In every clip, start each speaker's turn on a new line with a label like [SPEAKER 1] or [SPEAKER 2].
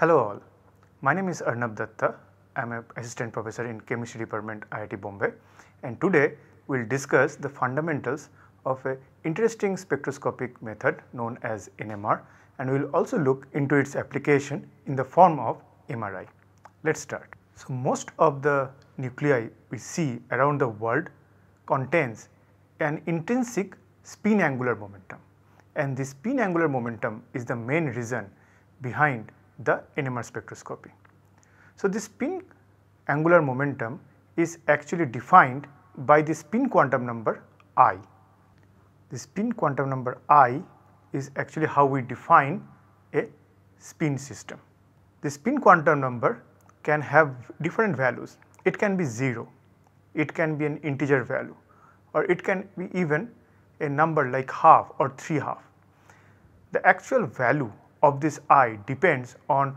[SPEAKER 1] Hello all, my name is Arnab Datta. I am an assistant professor in chemistry department IIT Bombay and today we will discuss the fundamentals of a interesting spectroscopic method known as NMR and we will also look into its application in the form of MRI. Let us start. So, most of the nuclei we see around the world contains an intrinsic spin angular momentum and this spin angular momentum is the main reason behind the NMR spectroscopy. So, this spin angular momentum is actually defined by the spin quantum number i. The spin quantum number i is actually how we define a spin system. The spin quantum number can have different values. It can be 0, it can be an integer value or it can be even a number like half or 3 half. The actual value of this I depends on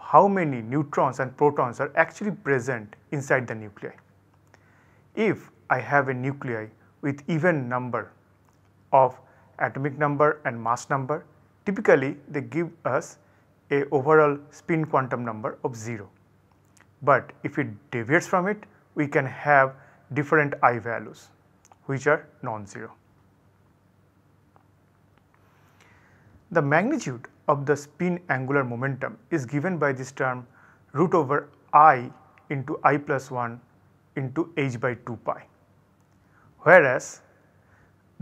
[SPEAKER 1] how many neutrons and protons are actually present inside the nuclei. If I have a nuclei with even number of atomic number and mass number, typically they give us a overall spin quantum number of 0. But if it deviates from it, we can have different I values which are non-zero. The magnitude of the spin angular momentum is given by this term root over i into i plus 1 into h by 2 pi, whereas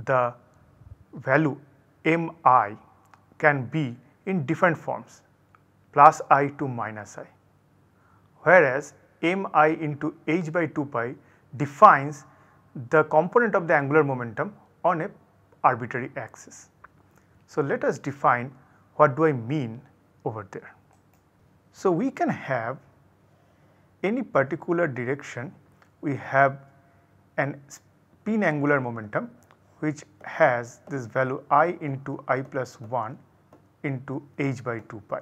[SPEAKER 1] the value m i can be in different forms plus i to minus i, whereas m i into h by 2 pi defines the component of the angular momentum on a arbitrary axis. So, let us define what do I mean over there. So, we can have any particular direction we have an spin angular momentum which has this value i into i plus 1 into h by 2 pi.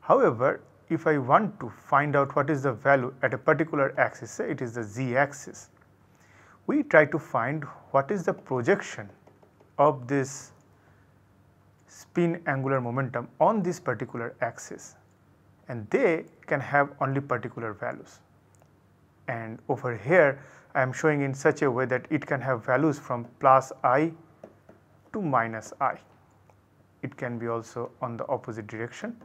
[SPEAKER 1] However, if I want to find out what is the value at a particular axis say it is the z axis, we try to find what is the projection of this spin angular momentum on this particular axis and they can have only particular values. And over here I am showing in such a way that it can have values from plus i to minus i. It can be also on the opposite direction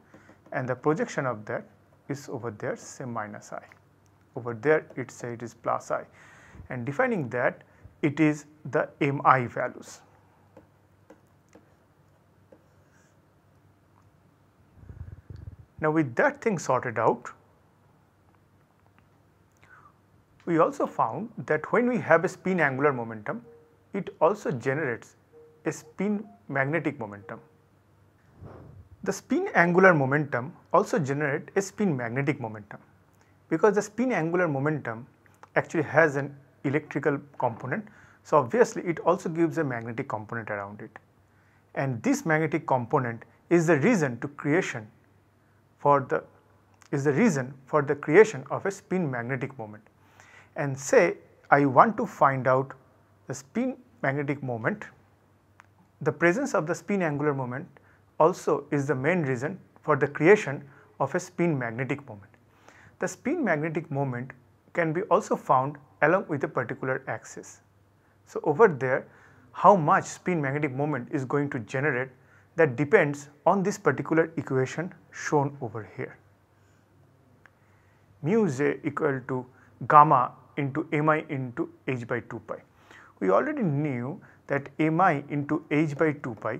[SPEAKER 1] and the projection of that is over there say minus i. Over there it say it is plus i and defining that it is the mi values. Now, with that thing sorted out, we also found that when we have a spin angular momentum, it also generates a spin magnetic momentum. The spin angular momentum also generates a spin magnetic momentum because the spin angular momentum actually has an electrical component. So, obviously, it also gives a magnetic component around it and this magnetic component is the reason to creation for the is the reason for the creation of a spin magnetic moment. And say I want to find out the spin magnetic moment, the presence of the spin angular moment also is the main reason for the creation of a spin magnetic moment. The spin magnetic moment can be also found along with a particular axis. So, over there how much spin magnetic moment is going to generate that depends on this particular equation shown over here. Mu j equal to gamma into mi into h by 2 pi. We already knew that mi into h by 2 pi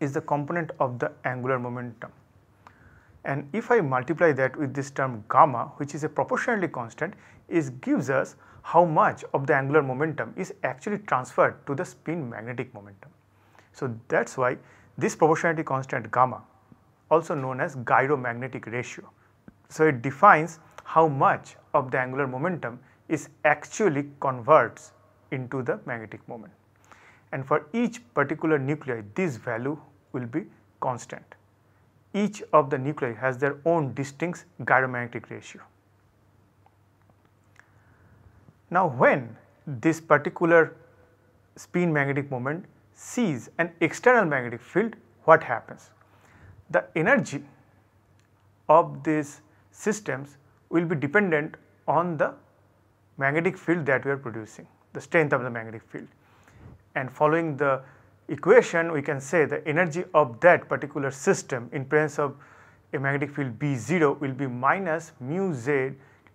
[SPEAKER 1] is the component of the angular momentum. And if I multiply that with this term gamma which is a proportionally constant it gives us how much of the angular momentum is actually transferred to the spin magnetic momentum. So, that is why this proportionality constant gamma also known as gyromagnetic ratio. So, it defines how much of the angular momentum is actually converts into the magnetic moment and for each particular nuclei this value will be constant. Each of the nuclei has their own distinct gyromagnetic ratio. Now, when this particular spin magnetic moment sees an external magnetic field, what happens? the energy of these systems will be dependent on the magnetic field that we are producing, the strength of the magnetic field. And following the equation we can say the energy of that particular system in presence of a magnetic field B0 will be minus mu z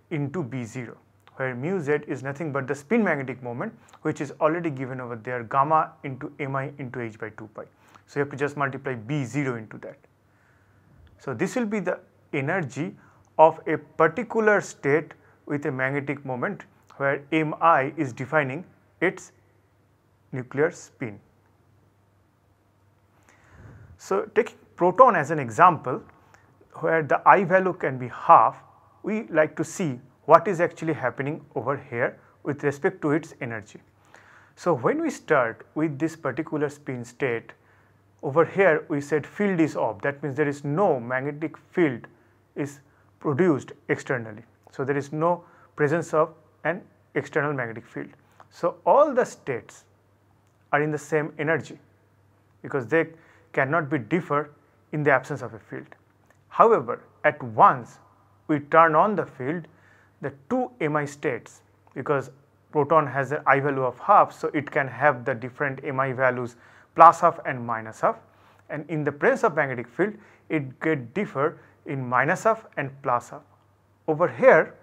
[SPEAKER 1] into B0 where mu z is nothing but the spin magnetic moment which is already given over there gamma into mi into h by 2 pi. So, you have to just multiply B0 into that. So, this will be the energy of a particular state with a magnetic moment where mi is defining its nuclear spin. So, taking proton as an example where the I value can be half, we like to see what is actually happening over here with respect to its energy. So, when we start with this particular spin state over here we said field is off that means there is no magnetic field is produced externally. So, there is no presence of an external magnetic field. So, all the states are in the same energy because they cannot be differ in the absence of a field. However, at once we turn on the field the two Mi states because proton has an I value of half. So, it can have the different Mi values plus half and minus half and in the presence of magnetic field it get differ in minus half and plus half. Over here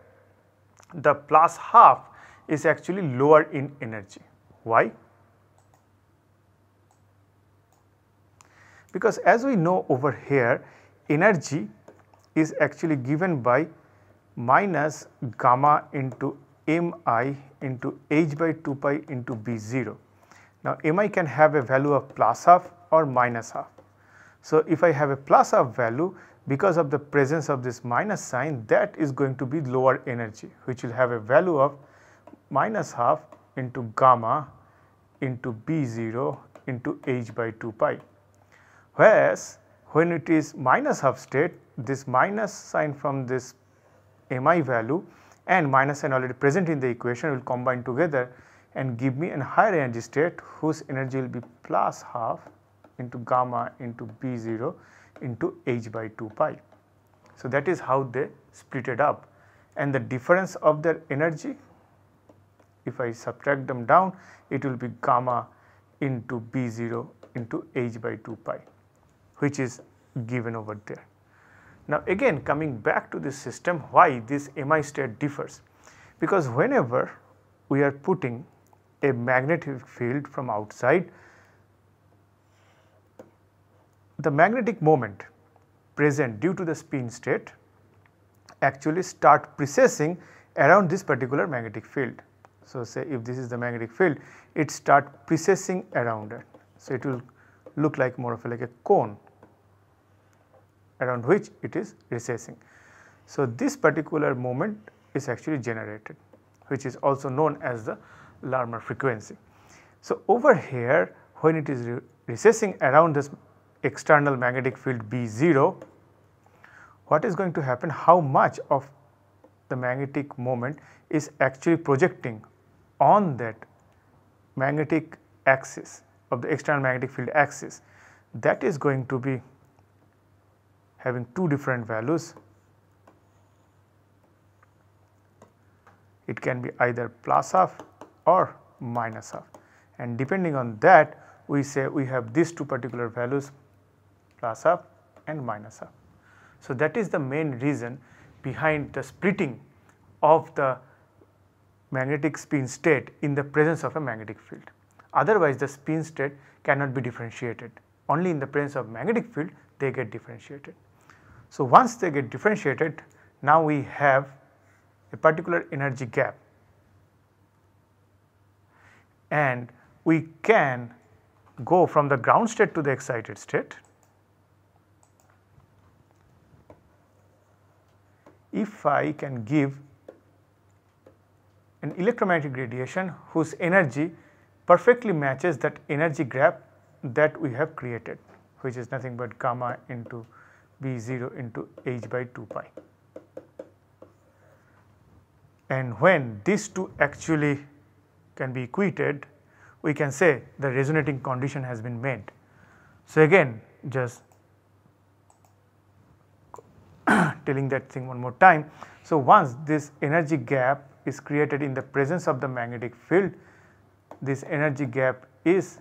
[SPEAKER 1] the plus half is actually lower in energy. Why? Because as we know over here energy is actually given by minus gamma into mi into h by 2 pi into b0. Now mi can have a value of plus half or minus half. So if I have a plus half value because of the presence of this minus sign that is going to be lower energy which will have a value of minus half into gamma into b0 into h by 2 pi. Whereas when it is minus half state this minus sign from this mi value and minus n already present in the equation will combine together and give me a higher energy state whose energy will be plus half into gamma into B0 into h by 2 pi. So, that is how they split it up and the difference of their energy if I subtract them down it will be gamma into B0 into h by 2 pi which is given over there. Now again coming back to this system why this Mi state differs because whenever we are putting a magnetic field from outside the magnetic moment present due to the spin state actually start precessing around this particular magnetic field. So, say if this is the magnetic field it start precessing around it. So, it will look like more of like a cone around which it is precessing. So, this particular moment is actually generated which is also known as the Larmor frequency. So, over here when it is re precessing around this external magnetic field B0, what is going to happen how much of the magnetic moment is actually projecting on that magnetic axis of the external magnetic field axis that is going to be having two different values. It can be either plus half or minus half and depending on that we say we have these two particular values plus half and minus half. So, that is the main reason behind the splitting of the magnetic spin state in the presence of a magnetic field. Otherwise, the spin state cannot be differentiated. Only in the presence of magnetic field they get differentiated. So, once they get differentiated now we have a particular energy gap and we can go from the ground state to the excited state. If I can give an electromagnetic radiation whose energy perfectly matches that energy gap that we have created which is nothing but gamma into B0 into h by 2 pi. And when these two actually can be equated, we can say the resonating condition has been met. So, again just telling that thing one more time. So, once this energy gap is created in the presence of the magnetic field, this energy gap is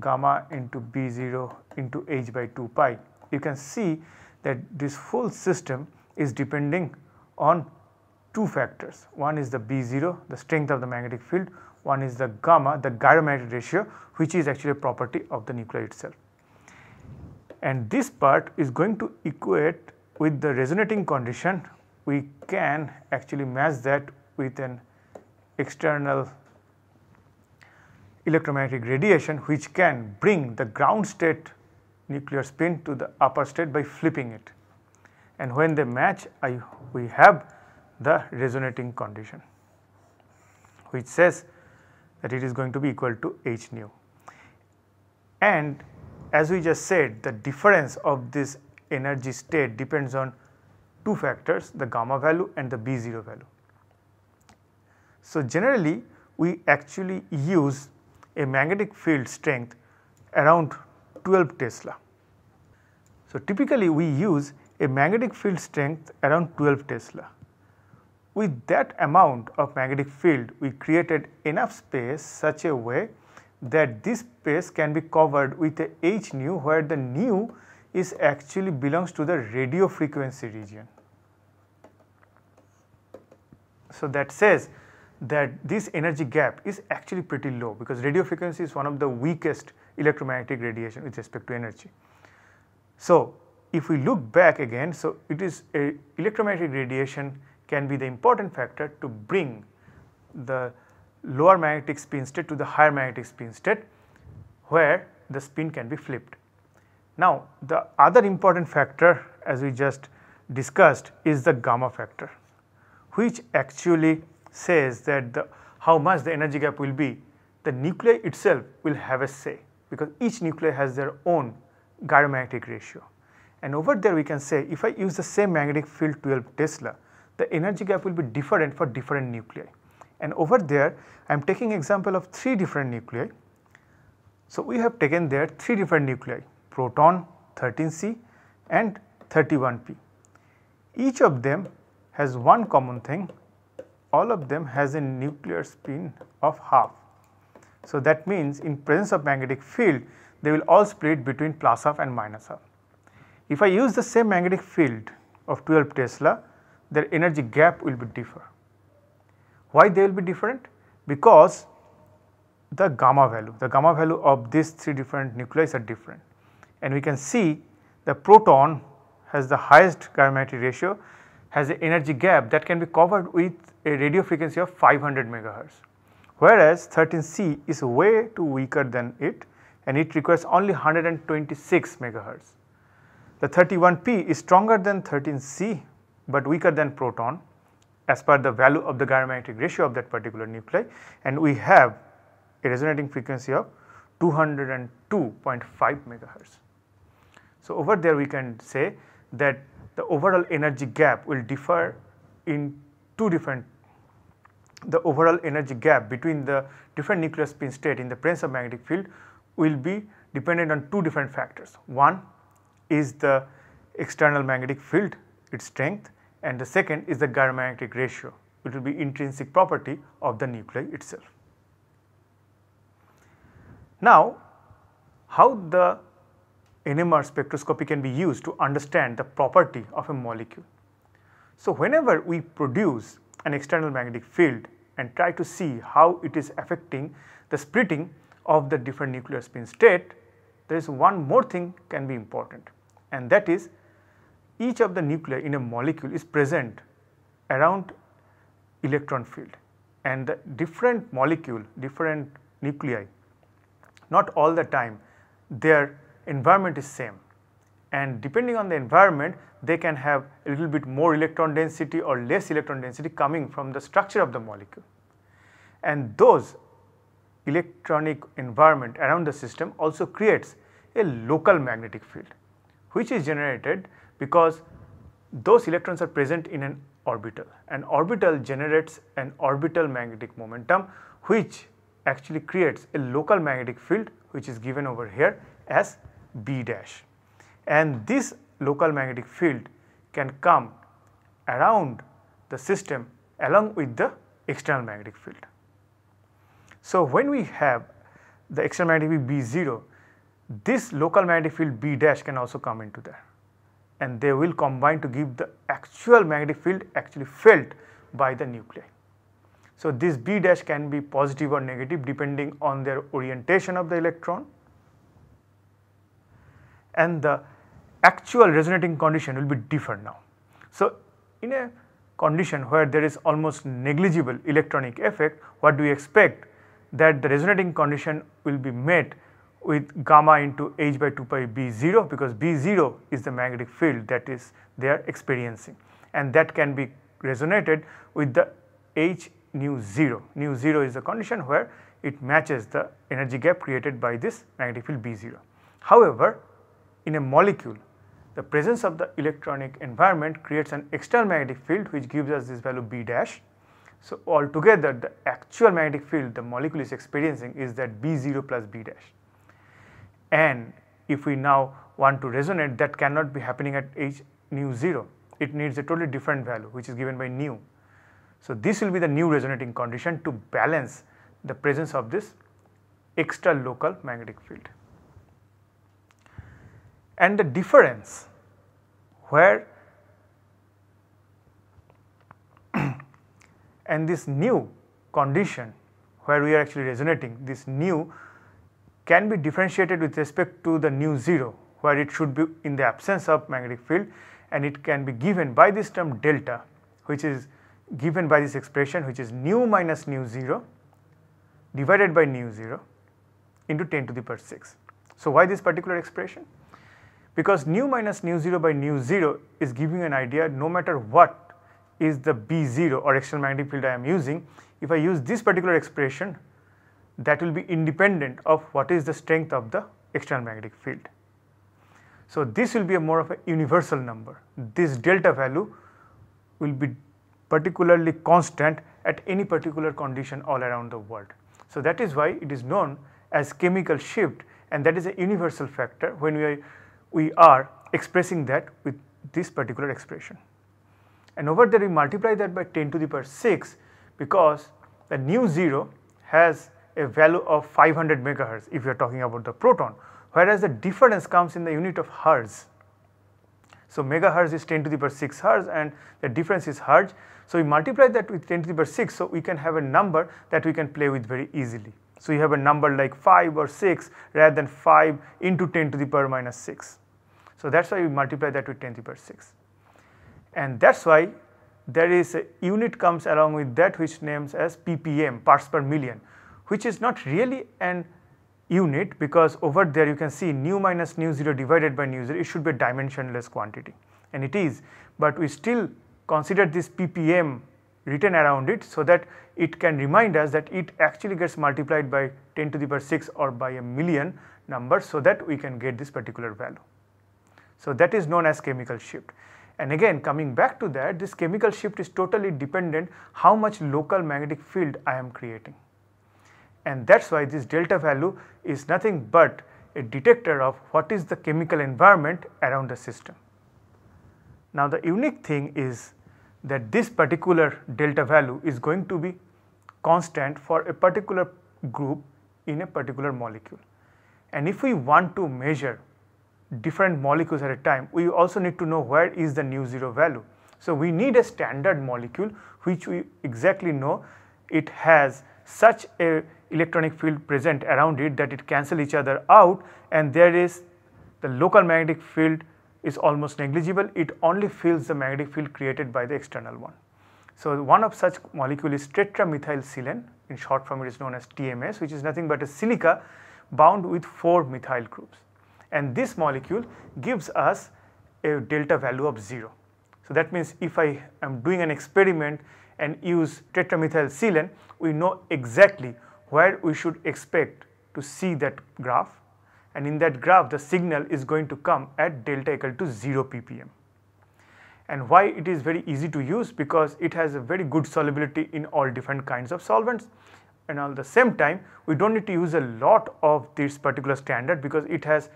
[SPEAKER 1] gamma into B0 into h by 2 pi. You can see that this whole system is depending on two factors. One is the B0, the strength of the magnetic field, one is the gamma, the gyromagnetic ratio which is actually a property of the nuclei itself. And this part is going to equate with the resonating condition, we can actually match that with an external electromagnetic radiation which can bring the ground state nuclear spin to the upper state by flipping it. And when they match, I, we have the resonating condition which says that it is going to be equal to h nu. And as we just said the difference of this energy state depends on two factors the gamma value and the B0 value. So, generally we actually use a magnetic field strength around 12 Tesla. So, typically we use a magnetic field strength around 12 Tesla. With that amount of magnetic field, we created enough space such a way that this space can be covered with a h nu where the nu is actually belongs to the radio frequency region. So, that says that this energy gap is actually pretty low because radio frequency is one of the weakest electromagnetic radiation with respect to energy. So, if we look back again, so it is a electromagnetic radiation can be the important factor to bring the lower magnetic spin state to the higher magnetic spin state where the spin can be flipped. Now, the other important factor as we just discussed is the gamma factor which actually says that the how much the energy gap will be the nuclei itself will have a say because each nuclei has their own gyromagnetic ratio. And over there we can say if I use the same magnetic field 12 Tesla the energy gap will be different for different nuclei. And over there I am taking example of 3 different nuclei. So, we have taken there 3 different nuclei proton 13C and 31P. Each of them has one common thing all of them has a nuclear spin of half. So, that means in presence of magnetic field they will all split between plus half and minus half. If I use the same magnetic field of 12 Tesla their energy gap will be different. Why they will be different? Because the gamma value, the gamma value of these three different nuclei are different and we can see the proton has the highest gyromagnetic ratio has an energy gap that can be covered with a radio frequency of 500 megahertz whereas 13C is way too weaker than it and it requires only 126 megahertz. The 31P is stronger than 13C but weaker than proton as per the value of the gyromagnetic ratio of that particular nuclei and we have a resonating frequency of 202.5 megahertz. So, over there we can say that the overall energy gap will differ in two different the overall energy gap between the different nuclear spin state in the presence of magnetic field will be dependent on two different factors. One is the external magnetic field its strength and the second is the gyromagnetic ratio which will be intrinsic property of the nuclei itself. Now, how the NMR spectroscopy can be used to understand the property of a molecule. So, whenever we produce an external magnetic field and try to see how it is affecting the splitting of the different nuclear spin state, there is one more thing can be important and that is each of the nuclei in a molecule is present around electron field and the different molecule, different nuclei, not all the time their environment is same and depending on the environment they can have a little bit more electron density or less electron density coming from the structure of the molecule. And those electronic environment around the system also creates a local magnetic field which is generated because those electrons are present in an orbital. An orbital generates an orbital magnetic momentum which actually creates a local magnetic field which is given over here as B dash. And this local magnetic field can come around the system along with the external magnetic field. So, when we have the external magnetic field B0, this local magnetic field B dash can also come into there and they will combine to give the actual magnetic field actually felt by the nuclei. So, this B dash can be positive or negative depending on their orientation of the electron and the actual resonating condition will be different now. So, in a condition where there is almost negligible electronic effect, what do we expect? That the resonating condition will be met with gamma into h by 2 pi b 0 because b 0 is the magnetic field that is they are experiencing and that can be resonated with the h nu 0. Nu 0 is the condition where it matches the energy gap created by this magnetic field b 0. However, in a molecule the presence of the electronic environment creates an external magnetic field which gives us this value b dash. So, altogether the actual magnetic field the molecule is experiencing is that b 0 plus b dash and if we now want to resonate that cannot be happening at h nu 0 it needs a totally different value which is given by nu. So, this will be the new resonating condition to balance the presence of this extra local magnetic field. And the difference where and this new condition where we are actually resonating this nu can be differentiated with respect to the nu 0 where it should be in the absence of magnetic field and it can be given by this term delta which is given by this expression which is nu minus nu 0 divided by nu 0 into 10 to the power 6. So, why this particular expression? Because nu minus nu 0 by nu 0 is giving an idea no matter what is the B0 or external magnetic field I am using, if I use this particular expression that will be independent of what is the strength of the external magnetic field. So, this will be a more of a universal number. This delta value will be particularly constant at any particular condition all around the world. So, that is why it is known as chemical shift and that is a universal factor when we are, we are expressing that with this particular expression. And over there we multiply that by 10 to the power 6 because the nu 0 has a value of 500 megahertz if you are talking about the proton, whereas the difference comes in the unit of hertz. So, megahertz is 10 to the power 6 hertz and the difference is hertz. So, we multiply that with 10 to the power 6, so we can have a number that we can play with very easily. So, you have a number like 5 or 6 rather than 5 into 10 to the power minus 6. So, that is why we multiply that with 10 to the power 6. And that is why there is a unit comes along with that which names as ppm parts per million which is not really an unit because over there you can see nu minus nu 0 divided by nu 0 it should be a dimensionless quantity and it is, but we still consider this ppm written around it so that it can remind us that it actually gets multiplied by 10 to the power 6 or by a million number so that we can get this particular value. So, that is known as chemical shift. And again coming back to that this chemical shift is totally dependent how much local magnetic field I am creating and that is why this delta value is nothing but a detector of what is the chemical environment around the system. Now the unique thing is that this particular delta value is going to be constant for a particular group in a particular molecule. And if we want to measure different molecules at a time, we also need to know where is the nu 0 value. So we need a standard molecule which we exactly know it has such a electronic field present around it that it cancel each other out and there is the local magnetic field is almost negligible, it only fills the magnetic field created by the external one. So, one of such molecule is tetramethylsilane in short form it is known as TMS which is nothing but a silica bound with 4 methyl groups and this molecule gives us a delta value of 0. So, that means if I am doing an experiment and use tetramethylsilane we know exactly where we should expect to see that graph and in that graph the signal is going to come at delta equal to 0 ppm. And why it is very easy to use because it has a very good solubility in all different kinds of solvents and at the same time we do not need to use a lot of this particular standard because it has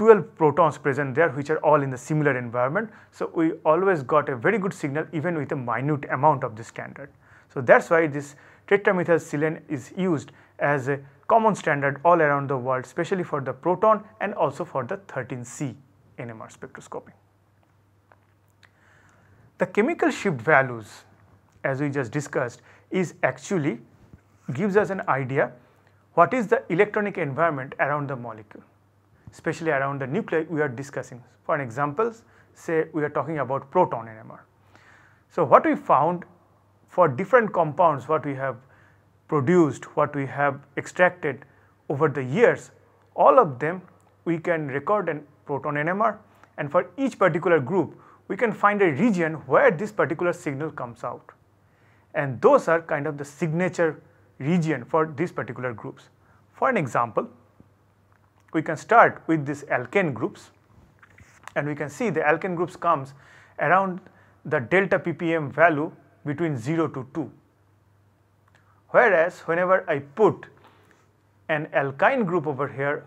[SPEAKER 1] 12 protons present there which are all in the similar environment. So, we always got a very good signal even with a minute amount of the standard. So, that is why this tetramethylsilane is used as a common standard all around the world especially for the proton and also for the 13C NMR spectroscopy. The chemical shift values as we just discussed is actually gives us an idea what is the electronic environment around the molecule especially around the nuclei we are discussing. For an example say we are talking about proton NMR. So, what we found for different compounds what we have produced, what we have extracted over the years, all of them we can record a proton NMR and for each particular group we can find a region where this particular signal comes out and those are kind of the signature region for these particular groups. For an example, we can start with these alkane groups and we can see the alkane groups comes around the delta ppm value between 0 to 2. Whereas, whenever I put an alkyne group over here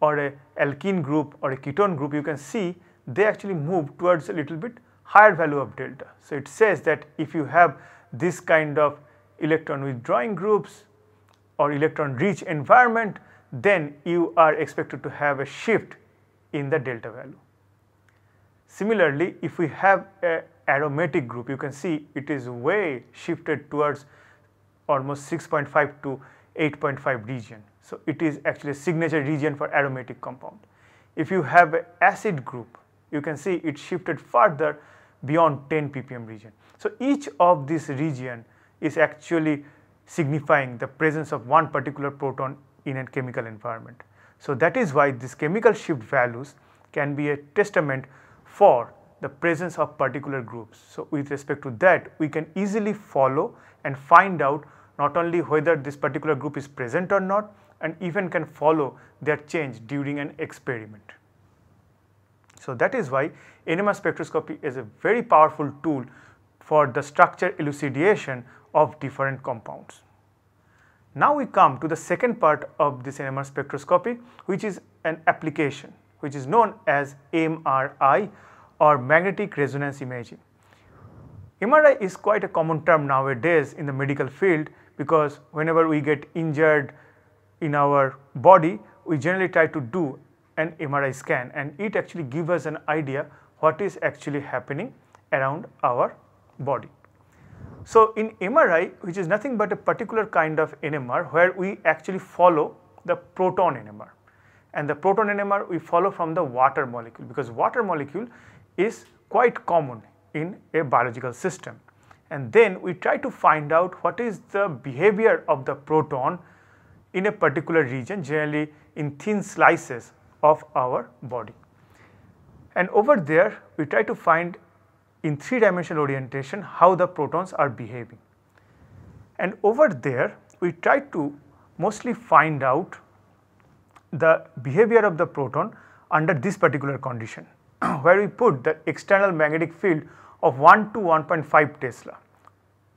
[SPEAKER 1] or a alkene group or a ketone group, you can see they actually move towards a little bit higher value of delta. So, it says that if you have this kind of electron withdrawing groups or electron rich environment, then you are expected to have a shift in the delta value. Similarly, if we have a aromatic group, you can see it is way shifted towards almost 6.5 to 8.5 region. So, it is actually a signature region for aromatic compound. If you have an acid group, you can see it shifted further beyond 10 ppm region. So, each of this region is actually signifying the presence of one particular proton in a chemical environment. So, that is why these chemical shift values can be a testament for the presence of particular groups. So, with respect to that we can easily follow and find out not only whether this particular group is present or not and even can follow their change during an experiment. So, that is why NMR spectroscopy is a very powerful tool for the structure elucidation of different compounds. Now we come to the second part of this NMR spectroscopy which is an application which is known as MRI or magnetic resonance imaging. MRI is quite a common term nowadays in the medical field because whenever we get injured in our body we generally try to do an MRI scan and it actually gives us an idea what is actually happening around our body. So, in MRI which is nothing but a particular kind of NMR where we actually follow the proton NMR and the proton NMR we follow from the water molecule because water molecule is quite common in a biological system and then we try to find out what is the behavior of the proton in a particular region generally in thin slices of our body. And over there we try to find in 3 dimensional orientation how the protons are behaving. And over there we try to mostly find out the behavior of the proton under this particular condition where we put the external magnetic field of 1 to 1.5 Tesla.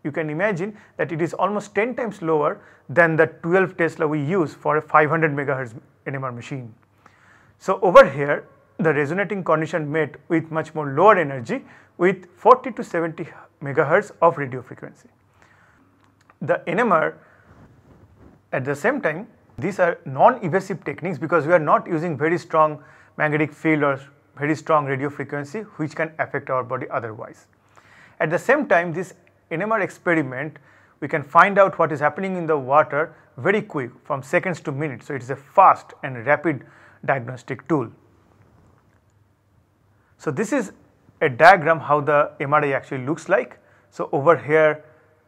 [SPEAKER 1] You can imagine that it is almost 10 times lower than the 12 Tesla we use for a 500 megahertz NMR machine. So, over here the resonating condition met with much more lower energy with 40 to 70 megahertz of radio frequency. The NMR at the same time these are non-evasive techniques because we are not using very strong magnetic field or very strong radio frequency which can affect our body otherwise. At the same time this NMR experiment we can find out what is happening in the water very quick from seconds to minutes. So, it is a fast and rapid diagnostic tool. So, this is a diagram how the MRI actually looks like. So, over here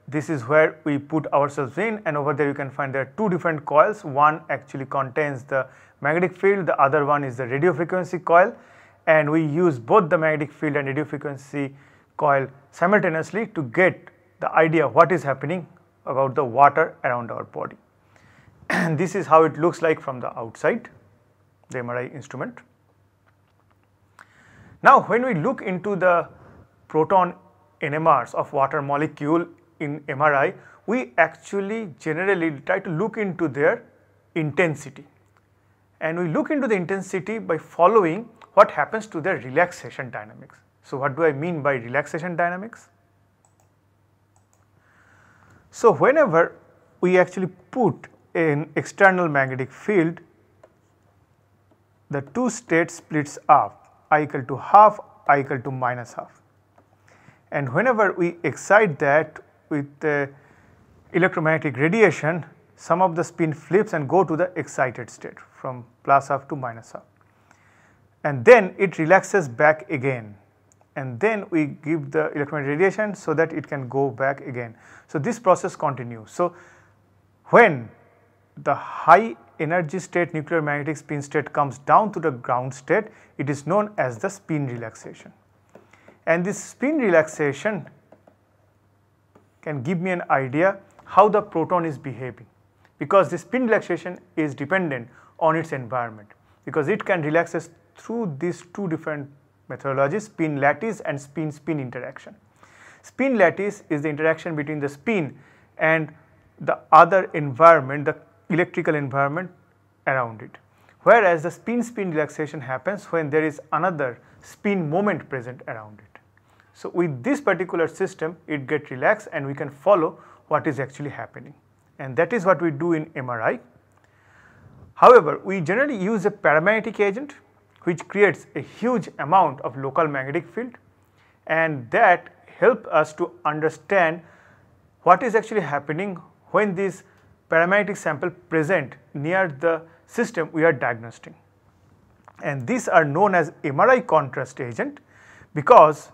[SPEAKER 1] this is where we put ourselves in and over there you can find there are two different coils. One actually contains the magnetic field, the other one is the radio frequency coil and we use both the magnetic field and radio frequency coil simultaneously to get the idea what is happening about the water around our body. And this is how it looks like from the outside, the MRI instrument. Now, when we look into the proton NMRs of water molecule in MRI, we actually generally try to look into their intensity. and we look into the intensity by following what happens to the relaxation dynamics. So, what do I mean by relaxation dynamics? So, whenever we actually put an external magnetic field, the two states splits up I equal to half, I equal to minus half. And whenever we excite that with the electromagnetic radiation, some of the spin flips and go to the excited state from plus half to minus half. And then it relaxes back again and then we give the electromagnetic radiation so that it can go back again. So, this process continues. So, when the high energy state nuclear magnetic spin state comes down to the ground state, it is known as the spin relaxation. And this spin relaxation can give me an idea how the proton is behaving because the spin relaxation is dependent on its environment because it can relaxes through these two different methodologies spin lattice and spin spin interaction. Spin lattice is the interaction between the spin and the other environment the electrical environment around it. Whereas the spin spin relaxation happens when there is another spin moment present around it. So, with this particular system it gets relaxed and we can follow what is actually happening and that is what we do in MRI. However, we generally use a paramagnetic agent which creates a huge amount of local magnetic field and that help us to understand what is actually happening when this paramagnetic sample present near the system we are diagnosing. And these are known as MRI contrast agent because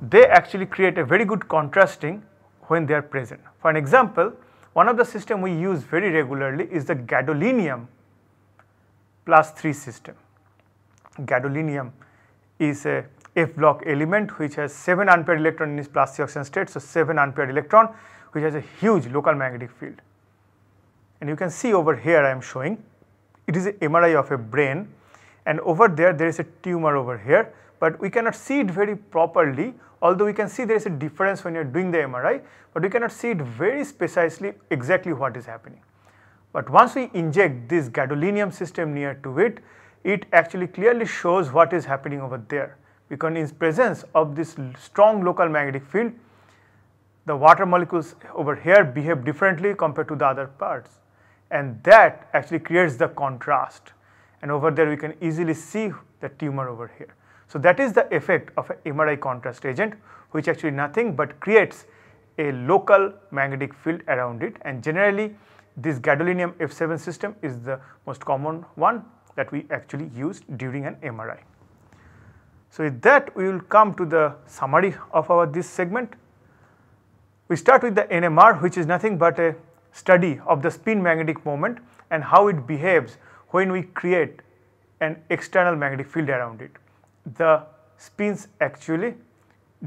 [SPEAKER 1] they actually create a very good contrasting when they are present. For an example, one of the system we use very regularly is the gadolinium plus 3 system. Gadolinium is a F block element which has 7 unpaired electron in its plus 3 oxidation state. So, 7 unpaired electron which has a huge local magnetic field. And you can see over here I am showing it is a MRI of a brain and over there there is a tumor over here, but we cannot see it very properly although we can see there is a difference when you are doing the MRI, but we cannot see it very precisely exactly what is happening. But once we inject this gadolinium system near to it, it actually clearly shows what is happening over there because in presence of this strong local magnetic field, the water molecules over here behave differently compared to the other parts and that actually creates the contrast and over there we can easily see the tumor over here. So, that is the effect of a MRI contrast agent which actually nothing but creates a local magnetic field around it and generally this gadolinium F7 system is the most common one that we actually use during an MRI. So, with that we will come to the summary of our this segment. We start with the NMR which is nothing but a study of the spin magnetic moment and how it behaves when we create an external magnetic field around it. The spins actually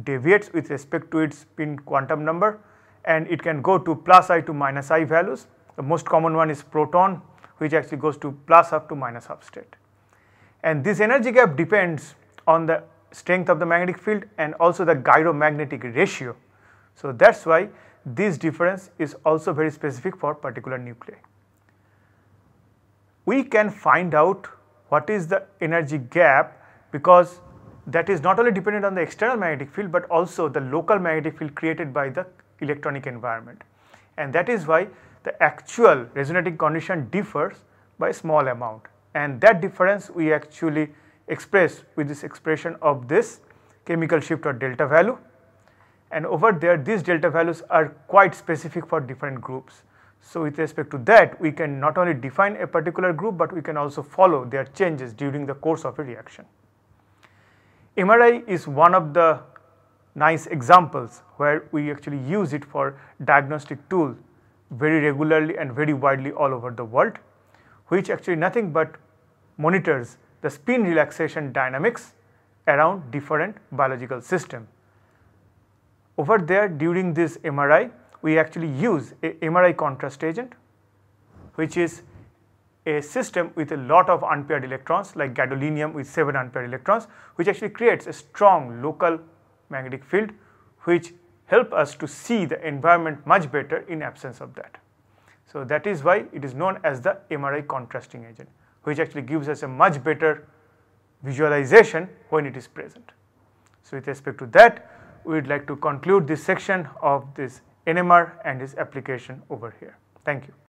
[SPEAKER 1] deviates with respect to its spin quantum number and it can go to plus i to minus i values. The most common one is proton which actually goes to plus up to minus half state. And this energy gap depends on the strength of the magnetic field and also the gyromagnetic ratio. So, that is why this difference is also very specific for particular nuclei. We can find out what is the energy gap because that is not only dependent on the external magnetic field, but also the local magnetic field created by the electronic environment. And that is why the actual resonating condition differs by a small amount and that difference we actually express with this expression of this chemical shift or delta value and over there these delta values are quite specific for different groups. So, with respect to that we can not only define a particular group, but we can also follow their changes during the course of a reaction. MRI is one of the nice examples where we actually use it for diagnostic tool very regularly and very widely all over the world, which actually nothing but monitors the spin relaxation dynamics around different biological system. Over there during this MRI, we actually use a MRI contrast agent, which is a system with a lot of unpaired electrons like gadolinium with 7 unpaired electrons, which actually creates a strong local magnetic field, which help us to see the environment much better in absence of that. So, that is why it is known as the MRI contrasting agent which actually gives us a much better visualization when it is present. So, with respect to that we would like to conclude this section of this NMR and its application over here. Thank you.